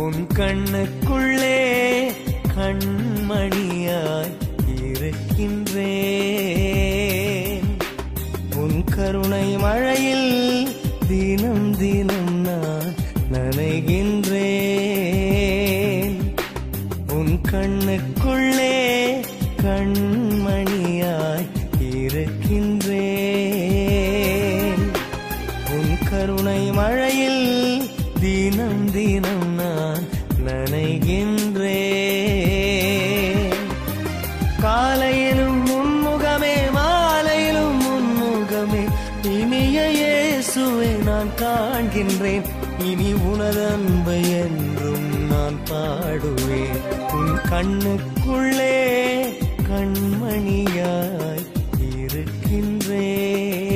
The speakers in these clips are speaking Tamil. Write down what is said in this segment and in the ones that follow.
உன் கண்ணுக்குள்ளே கண்மணியாய் இருக்கின்றேன். உன் கருணை மழையில் தினம் தினம் நான் நனைகின்றேன். உன் கண்ணுக்கு காலையிலும் முன்முகமே மாலையிலும் முன்முகமே இனிய இயேசுவை நான் காண்கின்றேன். இனி உனது அன்பை என்றும் நான் பாடுவேன். உன் கண்ணுக்குள்ளே கண்மணியாய் இருக்கின்றேன்.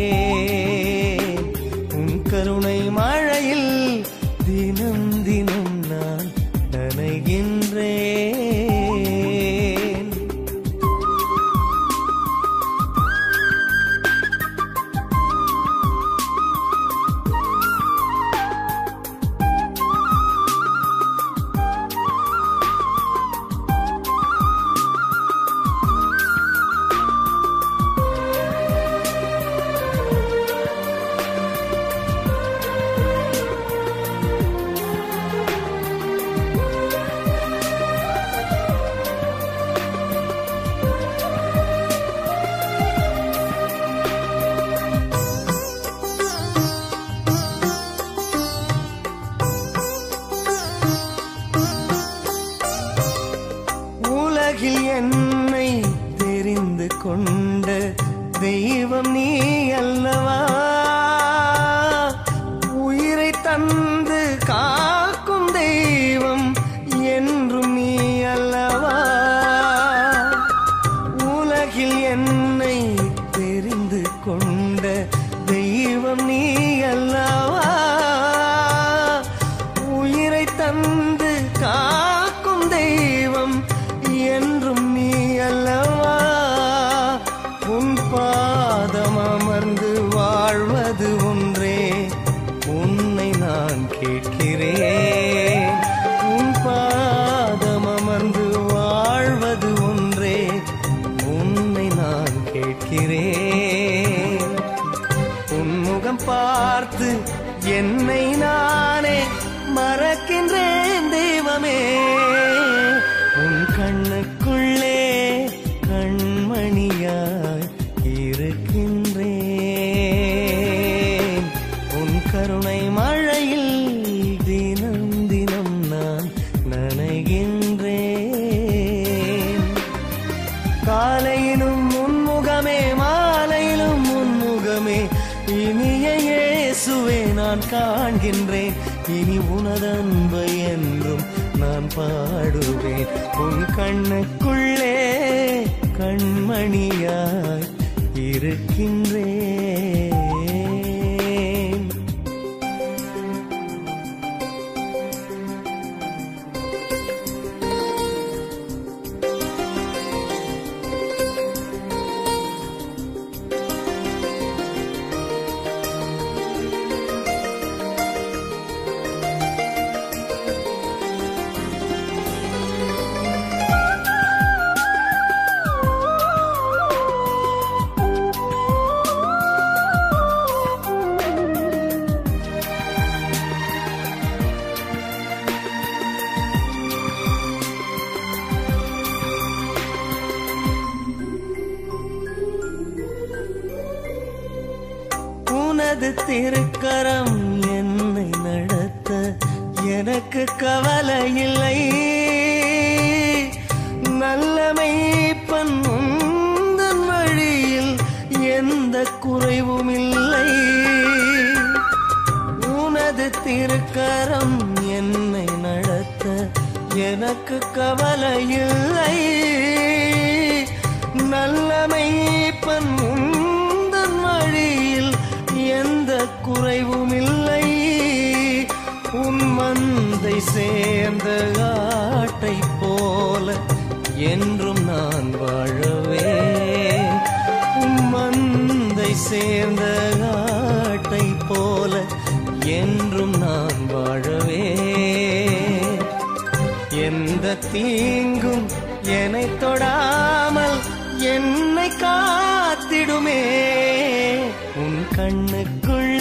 காண்கின்றேன். இனி உனதன்பை என்றும் நான் பாடுவேன். உன் கண்ணுக்குள்ளே கண்மணியாய் இருக்கின்றேன். உனது திருக்கரம் என்னை நடத்த எனக்கு கவலை இல்லை நல்ல மெய்ப்பன் உந்தன் வழியில் எந்த குறைவும் இல்லை. உனது திருக்கரம் என்னை நடத்த எனக்கு கவலை இல்லை நல்ல மெய்ப்பன் உந்தன் எந்த குறைவும் இல்லை உன் மந்தை சேர்ந்த ஆட்டை போல என்றும் நான் வாழவே உன் மந்தை சேர்ந்த ஆட்டை போல என்றும் நான் வாழவே எந்த தீங்கும் என்னை தொடாமல் என்னை காத்திடுமே. உன் கண்ணுக்குள்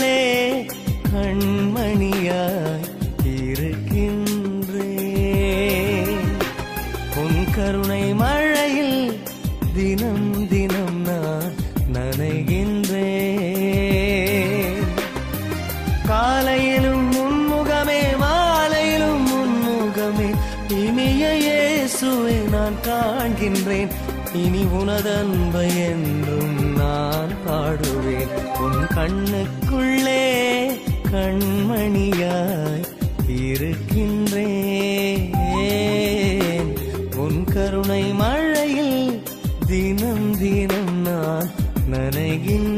நினைக்கின்றேன் இனி உனதன்பை என்றும் நான் பாடுவேன். உன் கண்ணுக்குள்ளே கண்மணியாய் இருக்கின்றேன். உன் கருணை மழையில் தினம் தினம் நான் நனைகின்றேன்.